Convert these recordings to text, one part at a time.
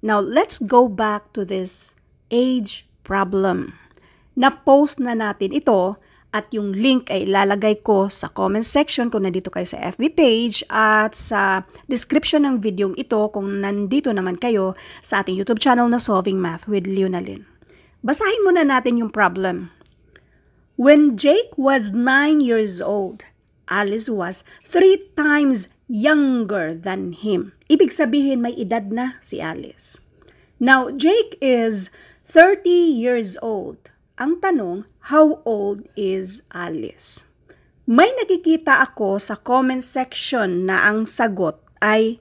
Now, let's go back to this age problem. Na-post na natin ito at yung link ay ilalagay ko sa comment section kung nandito kayo sa FB page at sa description ng video ito kung nandito naman kayo sa ating YouTube channel na Solving Math with Leonalyn. Basahin muna natin yung problem. When Jake was 9 years old, Alice was 3 times younger than him. Ibig sabihin may edad na si Alice. Now, Jake is 30 years old. Ang tanong, how old is Alice? May nakikita ako sa comment section na ang sagot ay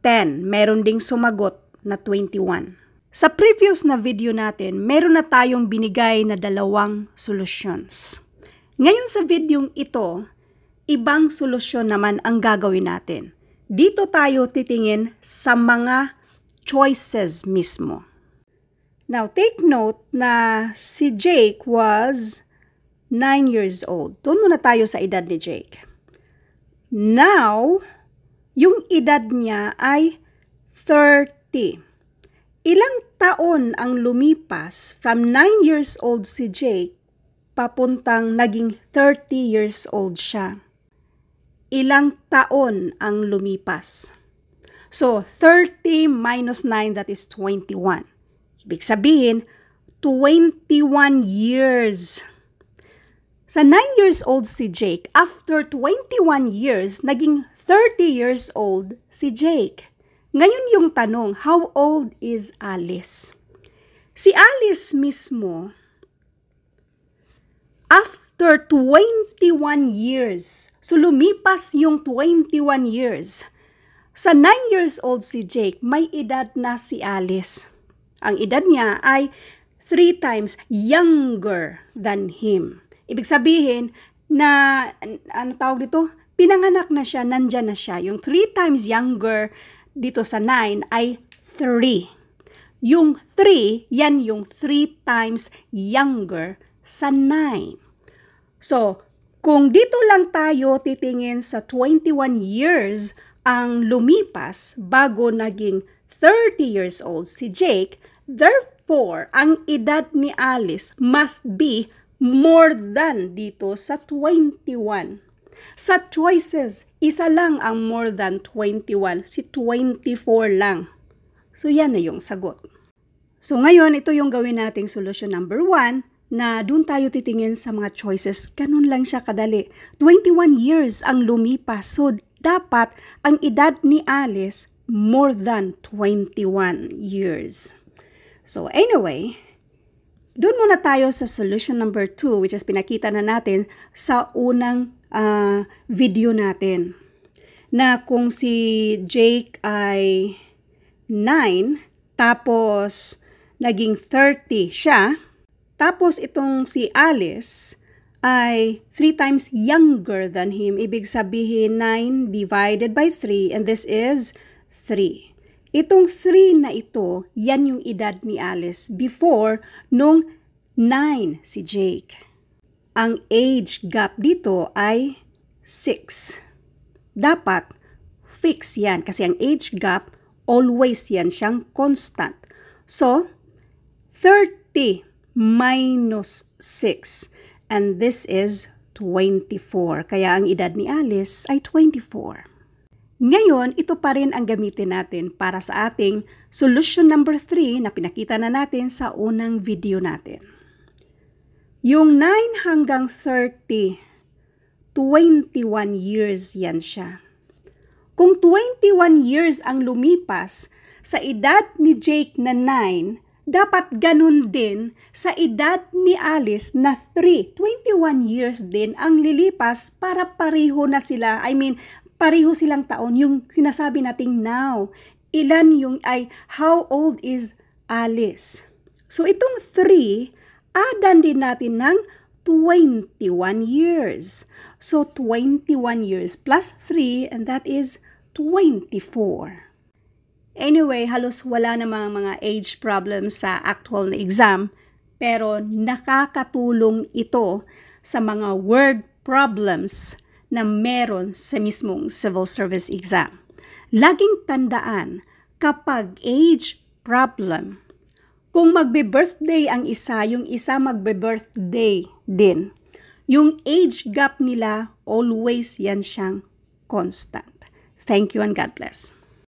10. Meron ding sumagot na 21. Sa previous na video natin, meron na tayong binigay na dalawang solutions. Ngayon sa videong ito, ibang solusyon naman ang gagawin natin. Dito tayo titingin sa mga choices mismo. Now, take note na si Jake was 9 years old. Doon muna tayo sa edad ni Jake. Now, yung edad niya ay 30. Ilang taon ang lumipas from 9 years old si Jake papuntang naging 30 years old siya. Ilang taon ang lumipas. So, 30 minus 9, that is 21. Ibig sabihin, 21 years. Sa 9 years old si Jake, after 21 years, naging 30 years old si Jake. Ngayon yung tanong, how old is Alice? Si Alice mismo, after 21 years, so lumipas yung 21 years, sa 9 years old si Jake, may edad na si Alice. Ang edad niya ay 3 times younger than him. Ibig sabihin na, ano tawag dito? Pinanganak na siya, nandyan na siya. Yung 3 times younger dito sa 9 ay 3. Yung 3, yan yung 3 times younger sa 9. So, kung dito lang tayo titingin sa 21 years ang lumipas bago naging 30 years old si Jake, therefore, ang edad ni Alice must be more than dito sa 21. Sa choices, isa lang ang more than 21, si 24 lang. So yan na yung sagot. So ngayon, ito yung gawin nating solution number 1 na doon tayo titingin sa mga choices. Ganun lang siya kadali. 21 years ang lumipas. So dapat ang edad ni Alice more than 21 years. So anyway, doon muna tayo sa solution number 2 which is pinakita na natin sa unang uh, video natin na kung si Jake ay 9 tapos naging 30 siya tapos itong si Alice ay 3 times younger than him. Ibig sabihin 9 divided by 3 and this is 3. Itong 3 na ito, yan yung edad ni Alice before nung 9 si Jake ang age gap dito ay 6. Dapat fix yan kasi ang age gap always yan siyang constant. So, 30 minus 6 and this is 24. Kaya ang edad ni Alice ay 24. Ngayon, ito pa rin ang gamitin natin para sa ating solution number 3 na pinakita na natin sa unang video natin. Yung 9 hanggang 30, 21 years yan siya. Kung 21 years ang lumipas sa edad ni Jake na 9, dapat ganun din sa edad ni Alice na 3. 21 years din ang lilipas para pareho na sila. I mean, pareho silang taon. Yung sinasabi nating now. Ilan yung ay, how old is Alice? So itong 3 adan din natin ng 21 years. So 21 years plus 3 and that is 24. Anyway, halos wala namang mga age problems sa actual na exam, pero nakakatulong ito sa mga word problems na meron sa mismong civil service exam. Laging tandaan, kapag age problem. Kung magbe-birthday ang isa, yung isa magbe-birthday din. Yung age gap nila, always yan siyang constant. Thank you and God bless.